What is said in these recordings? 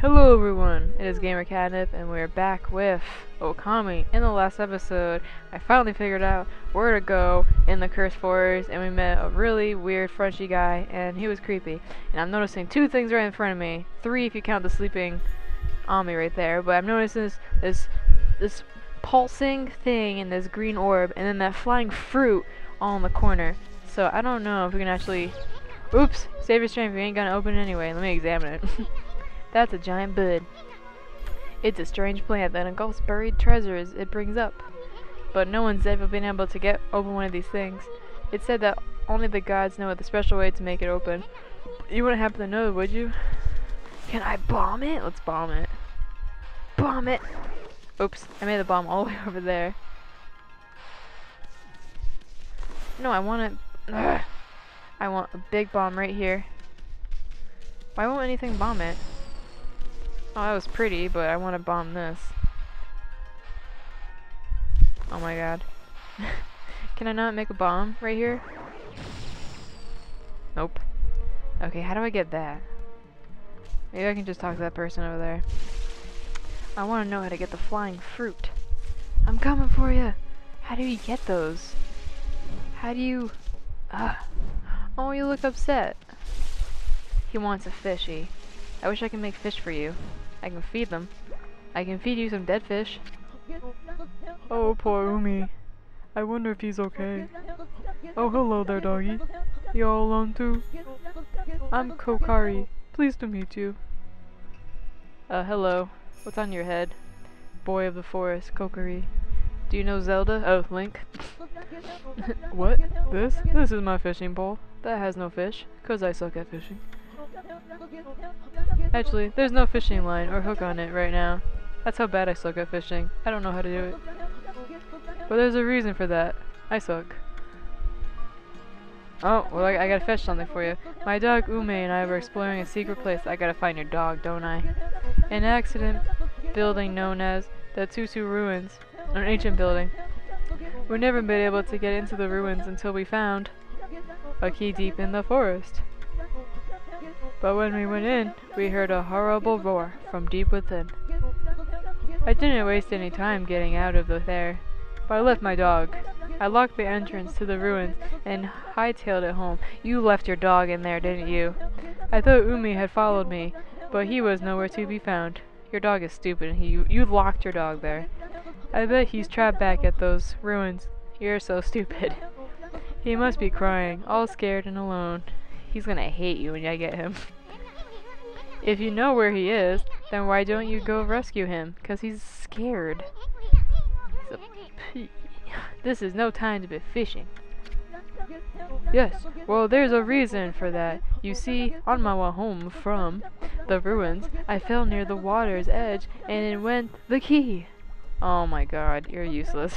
Hello everyone, it is Gamer Catnip and we're back with Okami. In the last episode, I finally figured out where to go in the Cursed Forest and we met a really weird Frenchy guy and he was creepy. And I'm noticing two things right in front of me. Three if you count the sleeping Ammy right there, but I'm noticing this, this, this pulsing thing in this green orb and then that flying fruit all in the corner. So I don't know if we can actually... Oops! Save your strength, we ain't gonna open it anyway. Let me examine it. That's a giant bud. It's a strange plant that engulfs buried treasures it brings up. But no one's ever been able to get open one of these things. It's said that only the gods know the special way to make it open. You wouldn't happen to know, would you? Can I bomb it? Let's bomb it. Bomb it! Oops, I made the bomb all the way over there. No, I want it. I want a big bomb right here. Why won't anything bomb it? Oh, that was pretty, but I want to bomb this. Oh my god. Can I not make a bomb right here? Nope. Okay, how do I get that? Maybe I can just talk to that person over there. I want to know how to get the flying fruit. I'm coming for you. How do you get those? How do you... Ah. Oh, you look upset. He wants a fishy. I wish I could make fish for you. I can feed them. I can feed you some dead fish. Oh, poor Umi. I wonder if he's okay. Oh, hello there, doggy. You all alone too? I'm Kokari. Pleased to meet you. Uh, hello. What's on your head? Boy of the forest, Kokari. Do you know Zelda? Oh, Link. what? This? This is my fishing pole. That has no fish, cause I suck at fishing. Actually, there's no fishing line or hook on it right now. That's how bad I suck at fishing. I don't know how to do it. But there's a reason for that. I suck. Oh, well I, I gotta fetch something for you. My dog Ume and I were exploring a secret place. I gotta find your dog, don't I? An accident building known as the Tsuta Ruins. An ancient building. We've never been able to get into the ruins until we found a key deep in the forest. But when we went in, we heard a horrible roar from deep within. I didn't waste any time getting out of there, but I left my dog. I locked the entrance to the ruins and hightailed it home. You left your dog in there, didn't you? I thought Umi had followed me, but he was nowhere to be found. Your dog is stupid, he, you locked your dog there. I bet he's trapped back at those ruins. You're so stupid. He must be crying, all scared and alone. He's gonna hate you when I get him. if you know where he is, then why don't you go rescue him? Cause he's scared. He's this is no time to be fishing. Yes, well there's a reason for that. You see, on my way home from the ruins, I fell near the water's edge and it went the key. Oh my god, you're useless.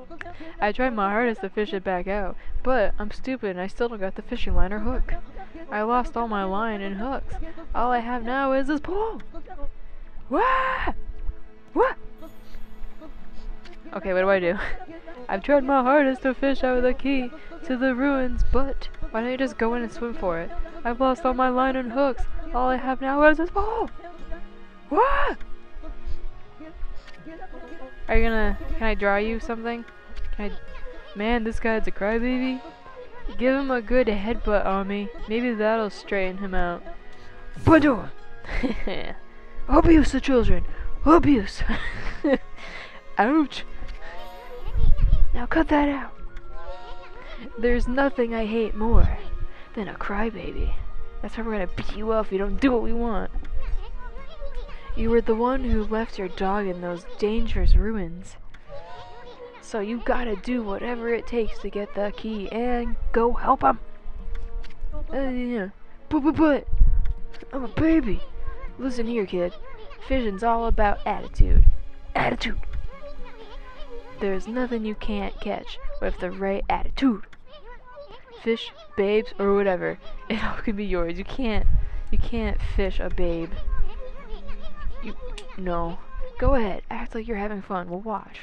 I tried my hardest to fish it back out, but I'm stupid and I still don't got the fishing line or hook. I lost all my line and hooks. All I have now is this pole. What? What? Okay, what do I do? I've tried my hardest to fish out the key to the ruins, but why don't you just go in and swim for it? I've lost all my line and hooks. All I have now is this pole. What? Are you gonna, can I draw you something? Can I, man, this guy's a crybaby. Give him a good headbutt on me. Maybe that'll straighten him out. Badoo! Abuse the children! Abuse! Ouch! Now cut that out! There's nothing I hate more than a crybaby. That's why we're gonna beat you up if you don't do what we want. You were the one who left your dog in those dangerous ruins. So you gotta do whatever it takes to get the key and go help him. Uh, yeah. But, but, but, I'm a baby. Listen here, kid. Fishing's all about attitude. Attitude. There's nothing you can't catch with the right attitude. Fish, babes, or whatever. It all can be yours. You can't, you can't fish a babe. You, no. Go ahead, act like you're having fun. We'll watch.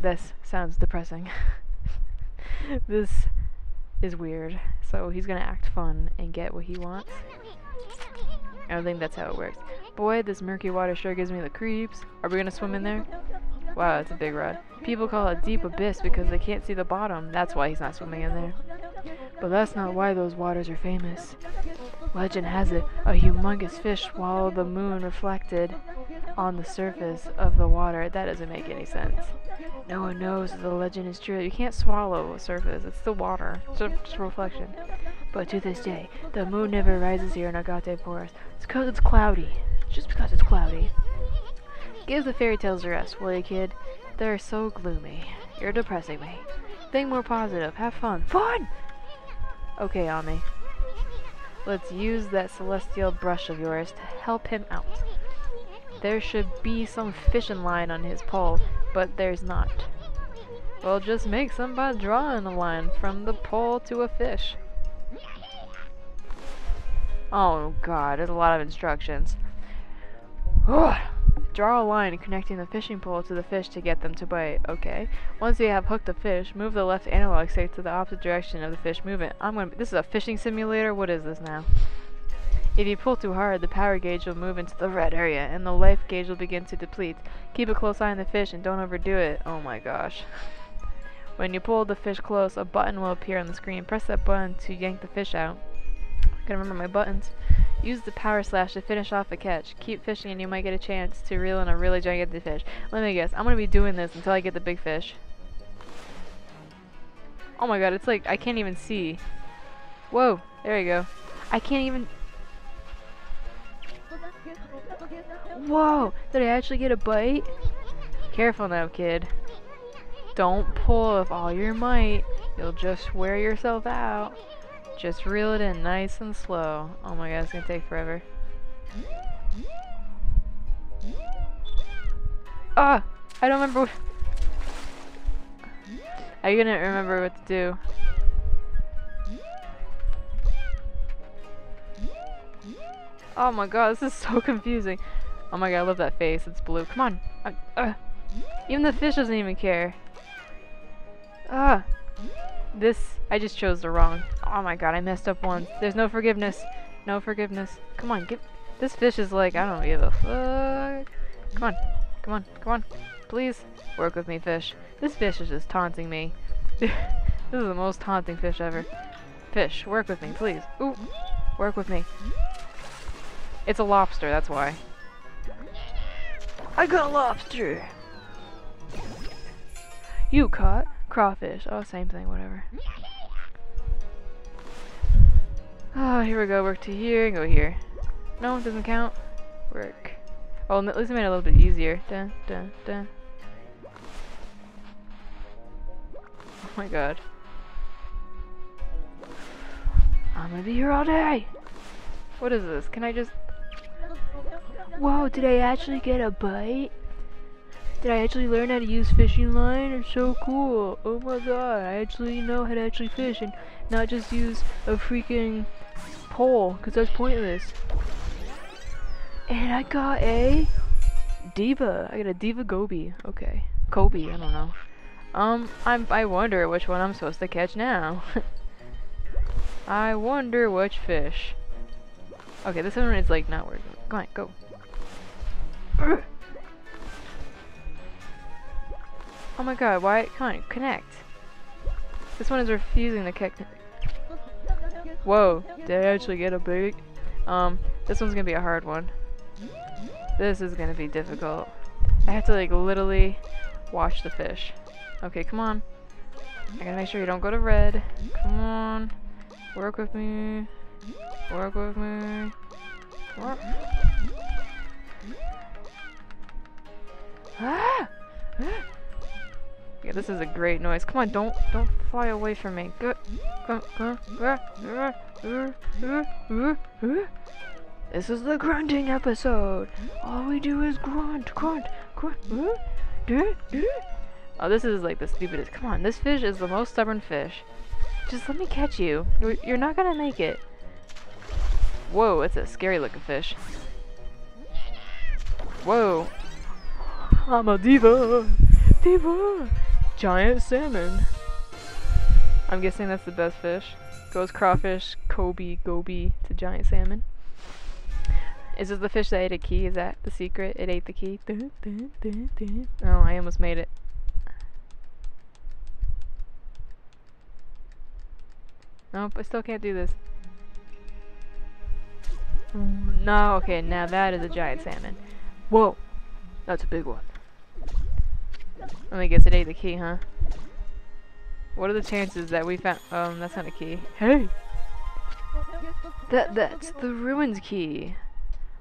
This sounds depressing. this is weird. So he's gonna act fun and get what he wants. I don't think that's how it works. Boy, this murky water sure gives me the creeps. Are we gonna swim in there? Wow, it's a big rod. People call it deep abyss because they can't see the bottom. That's why he's not swimming in there. But that's not why those waters are famous. Legend has it, a humongous fish swallowed the moon reflected on the surface of the water. That doesn't make any sense. No one knows if the legend is true. You can't swallow a surface. It's the water. It's just a reflection. But to this day, the moon never rises here in Agata Forest. It's because it's cloudy. Just because it's cloudy. Give the fairy tales a rest, will you, kid? They're so gloomy. You're depressing me. Think more positive. Have fun. Fun! Okay, Ammy. Let's use that celestial brush of yours to help him out. There should be some fishing line on his pole, but there's not. Well, just make some by drawing a line from the pole to a fish. Oh god, there's a lot of instructions. Ugh. Draw a line connecting the fishing pole to the fish to get them to bite. Okay. Once you have hooked the fish, move the left analog stick to the opposite direction of the fish movement. I'm gonna. This is a fishing simulator. What is this now? If you pull too hard, the power gauge will move into the red area, and the life gauge will begin to deplete. Keep a close eye on the fish and don't overdo it. Oh my gosh. When you pull the fish close, a button will appear on the screen. Press that button to yank the fish out. I gotta remember my buttons. Use the power slash to finish off a catch. Keep fishing and you might get a chance to reel in a really gigantic fish. Let me guess, I'm gonna be doing this until I get the big fish. Oh my god, it's like, I can't even see. Whoa, there you go. I can't even... Whoa, did I actually get a bite? Careful now, kid. Don't pull with all your might. You'll just wear yourself out. Just reel it in nice and slow. Oh my god, it's gonna take forever. Ah! I don't remember I couldn't remember what to do. Oh my god, this is so confusing. Oh my god, I love that face. It's blue. Come on. Uh, uh. Even the fish doesn't even care. Ah. This, I just chose the wrong. Oh my god, I messed up once. There's no forgiveness. No forgiveness. Come on, give. This fish is like, I don't give a fuck. Come on. Come on. Come on. Please. Work with me, fish. This fish is just taunting me. this is the most taunting fish ever. Fish, work with me, please. Ooh. Work with me. It's a lobster, that's why. I got a lobster! You caught crawfish. Oh, same thing, whatever. Oh, here we go. Work to here, go here. No, it doesn't count. Work. Oh, at least it made it a little bit easier. Dun, dun, dun. Oh my god. I'm gonna be here all day! What is this? Can I just... Whoa, did I actually get a bite? Did I actually learn how to use fishing line? It's so cool. Oh my god, I actually know how to actually fish and not just use a freaking pole, because that's pointless. And I got a Diva. I got a Diva Goby. Okay. Kobe, I don't know. Um, I'm, I wonder which one I'm supposed to catch now. I wonder which fish. Okay, this one is like not working. Go on, go. Oh my god, why can't connect? This one is refusing to connect. Whoa, did I actually get a big? Um, this one's gonna be a hard one. This is gonna be difficult. I have to like literally watch the fish. Okay, come on. I gotta make sure you don't go to red. Come on. Work with me. Work with me. Work. Ah! ah! Yeah, this is a great noise. Come on, don't don't fly away from me. This is the grunting episode. All we do is grunt, grunt, grunt. Oh, this is like the stupidest. Come on, this fish is the most stubborn fish. Just let me catch you. You're, you're not gonna make it. Whoa, it's a scary looking fish. Whoa. I'm a diva. Diva. Giant salmon. I'm guessing that's the best fish. Goes crawfish, Kobe, goby to giant salmon. Is this the fish that ate a key? Is that the secret? It ate the key? Oh, I almost made it. Nope, I still can't do this. Mm, No, okay, now that is a giant salmon. Whoa! That's a big one. Let me guess, it ate the key, huh? What are the chances that we found- um, that's not a key. Hey! That- that's the ruins key!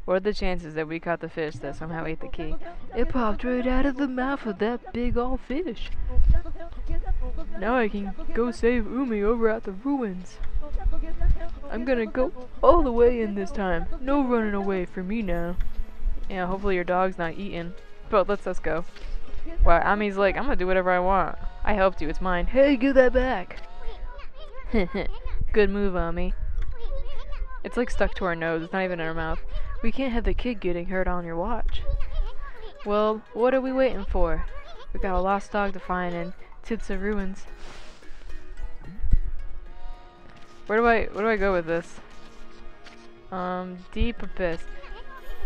What are the chances that we caught the fish that somehow ate the key? It popped right out of the mouth of that big old fish. Now I can go save Umi over at the ruins. I'm gonna go all the way in this time. No running away from me now. Yeah, hopefully your dog's not eating. But let's us go. Wow, Ammy's like, I'm gonna do whatever I want. I helped you, it's mine. Hey, give that back. Good move, Ammy. It's like stuck to our nose, it's not even in our mouth. We can't have the kid getting hurt on your watch. Well, what are we waiting for? We've got a lost dog to find in Tsuta Ruins. Where do I where do I go with this? Um, deep abyss.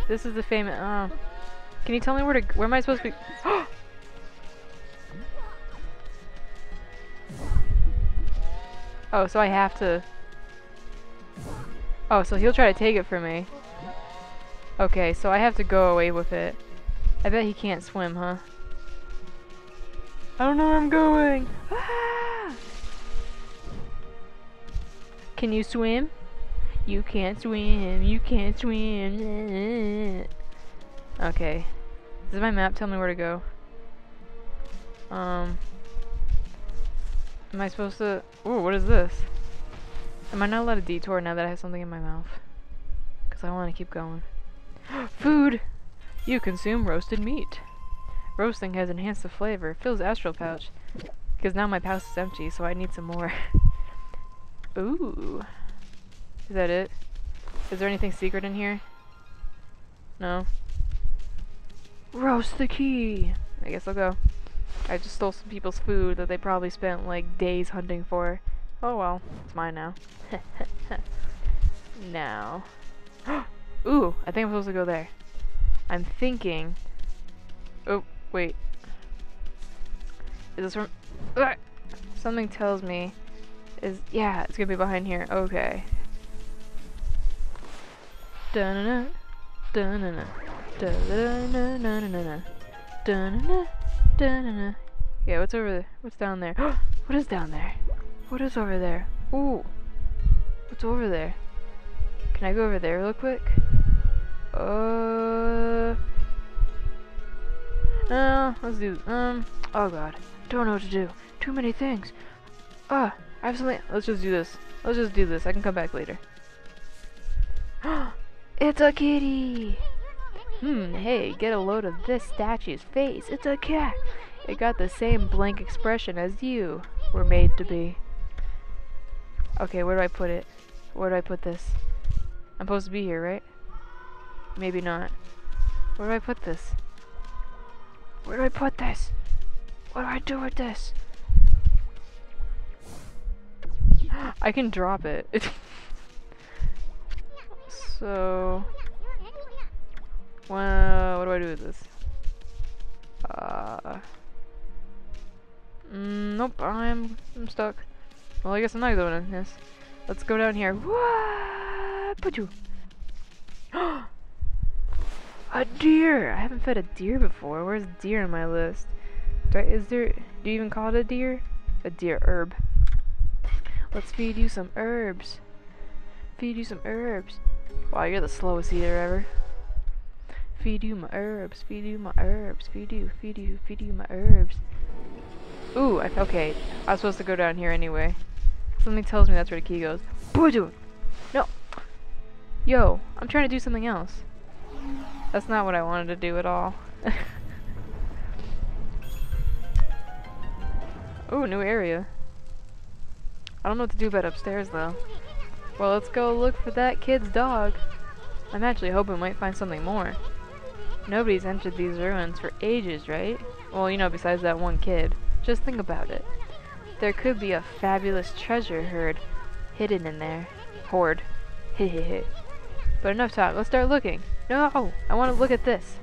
This is the famous. Uh, can you tell me where to? Where am I supposed to be? oh, so I have to. Oh, so he'll try to take it from me. Okay, so I have to go away with it. I bet he can't swim, huh? I don't know where I'm going. Ah! Can you swim? You can't swim. You can't swim. Okay. Does my map tell me where to go? Um. Am I supposed to? Ooh, what is this? Am I not allowed to detour now that I have something in my mouth? Because I want to keep going. Food! You consume roasted meat. Roasting has enhanced the flavor. Fills astral pouch. Because now my pouch is empty, so I need some more. Ooh. Is that it? Is there anything secret in here? No. Roast the key! I guess I'll go. I just stole some people's food that they probably spent like days hunting for. Oh well, it's mine now. now. Ooh, I think I'm supposed to go there. I'm thinking. Oh, wait. Is this from. Ugh! Something tells me. Is. Yeah, it's gonna be behind here. Okay. Dun-na-na. Dun-na-na. Dun-na-na-na-na-na. Dun-na-na. Yeah, what's over there? What's down there? what is down there? What is over there? Ooh. What's over there? Can I go over there real quick? Uh. Uh, let's do. Um. Oh god. Don't know what to do. Too many things. Ah, I have something. Let's just do this. Let's just do this. I can come back later. it's a kitty. Hmm. Hey, get a load of this statue's face. It's a cat. It got the same blank expression as you were made to be. Okay, where do I put it? Where do I put this? I'm supposed to be here, right? Maybe not. Where do I put this? Where do I put this? What do I do with this? I can drop it. so... Well, what do I do with this? Uh... Mm, nope, I'm, I'm stuck. Well, I guess I'm not doing this. Let's go down here. What? Put you. a deer! I haven't fed a deer before. Where's deer on my list? Do I, is there? Do you even call it a deer? A deer herb. Let's feed you some herbs. Feed you some herbs. Wow, you're the slowest eater ever. Feed you my herbs. Feed you my herbs. Feed you. Feed you. Feed you my herbs. Ooh, I, okay. I was supposed to go down here anyway. Something tells me that's where the key goes. Boy, No. Yo, I'm trying to do something else. That's not what I wanted to do at all. Ooh, new area. I don't know what to do about upstairs though. Well, let's go look for that kid's dog. I'm actually hoping we might find something more. Nobody's entered these ruins for ages, right? Well, you know, besides that one kid. Just think about it. There could be a fabulous treasure herd hidden in there. Horde. Hehehe. but enough talk, let's start looking. No! Oh, I want to look at this.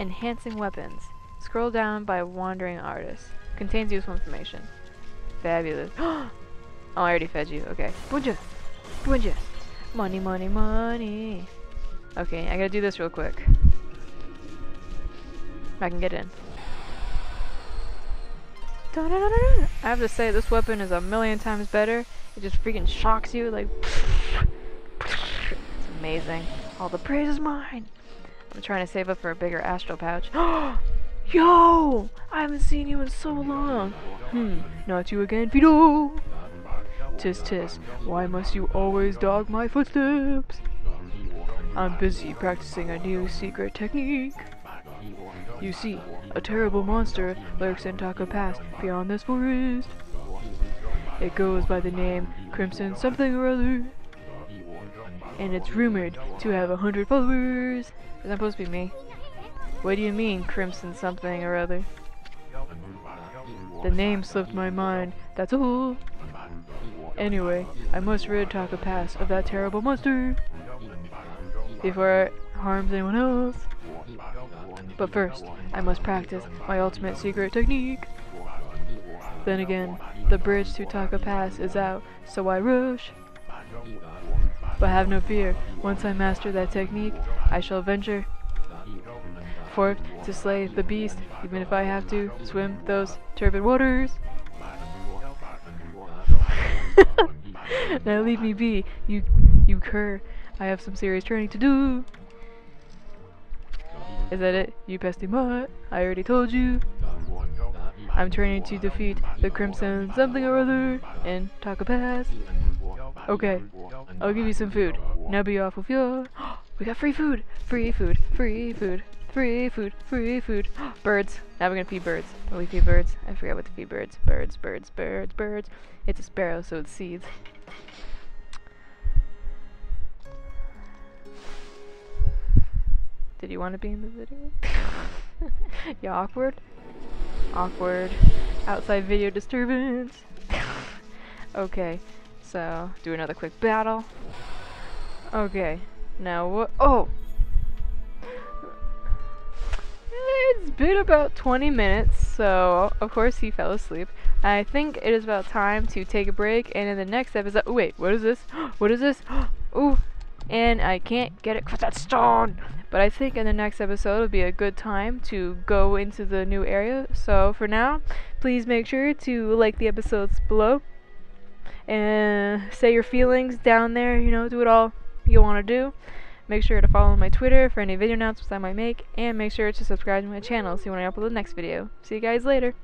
Enhancing weapons. Scroll down by wandering artist. Contains useful information. Fabulous. oh, I already fed you. Okay. Bunja! Bunja! Money, money, money. Okay, I gotta do this real quick. I can get in. I have to say, this weapon is a million times better. It just freaking shocks you, like... It's amazing. All the praise is mine! I'm trying to save up for a bigger astral pouch. Yo! I haven't seen you in so long! Hmm, not you again, Fido! Tis tis, why must you always dog my footsteps? I'm busy practicing a new secret technique. You see, a terrible monster lurks in Taka Pass beyond this forest. It goes by the name Crimson something or other. And it's rumored to have a hundred followers. Is that supposed to be me? What do you mean, Crimson something or other? The name slipped my mind, that's all. Anyway, I must rid Taka Pass of that terrible monster before it harms anyone else. But first, I must practice my ultimate secret technique. Then again, the bridge to Taka Pass is out, so I rush. But have no fear, once I master that technique, I shall venture forth to slay the beast, even if I have to swim those turbid waters. now leave me be, you you cur. I have some serious training to do. Is that it, you pesty mutt? I already told you. I'm training to defeat the Crimson something or other in Taka Pass. Okay, I'll give you some food. Now be off with you. we got free food! Free food, free food, free food, free food. birds. Now we're gonna feed birds. Will we feed birds? I forgot what to feed birds. Birds, birds, birds, birds. It's a sparrow, so it's seeds. Did you want to be in the video? you awkward? Awkward. Outside video disturbance. okay, so do another quick battle. Okay, now what? Oh! It's been about 20 minutes, so of course he fell asleep. I think it is about time to take a break, and in the next episode- oh, wait, what is this? what is this? Ooh, and I can't get it because that's stone. But I think in the next episode it'll be a good time to go into the new area. So for now, please make sure to like the episodes below and say your feelings down there. You know, do it all you want to do. Make sure to follow my Twitter for any video announcements I might make, and make sure to subscribe to my channel so you want to upload the next video. See you guys later.